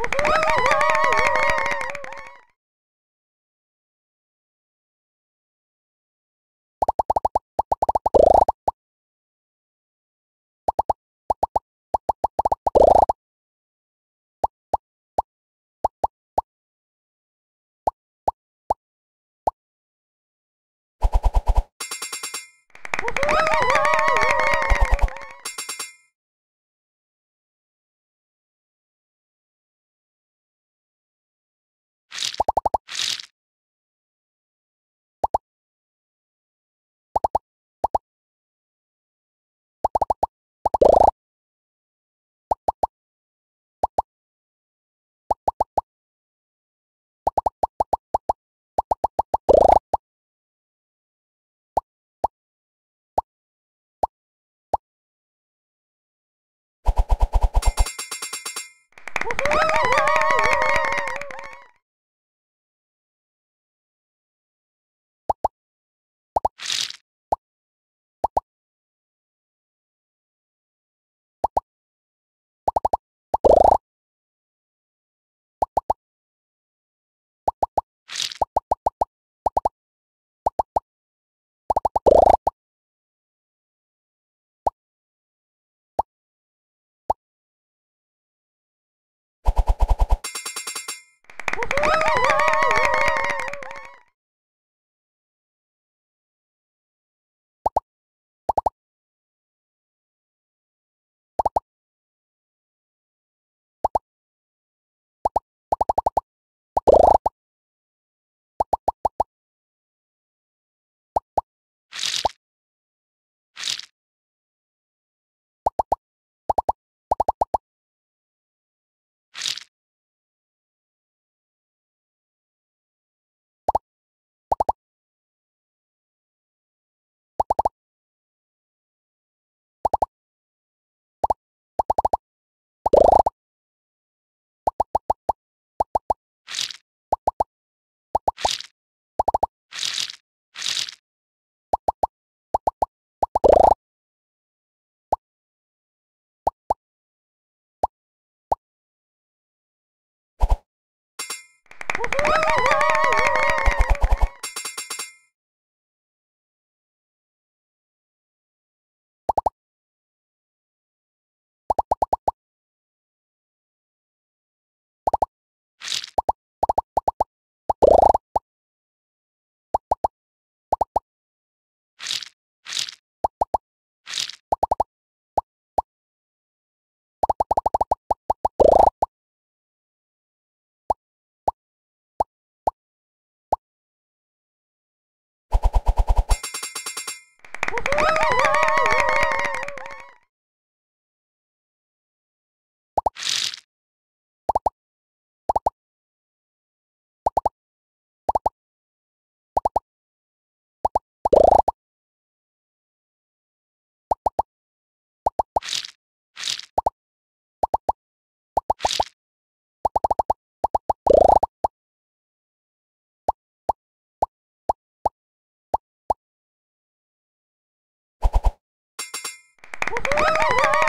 Woohoo! Uhul! Woo-hoo! Woo-hoo! Uhul! Woo-hoo!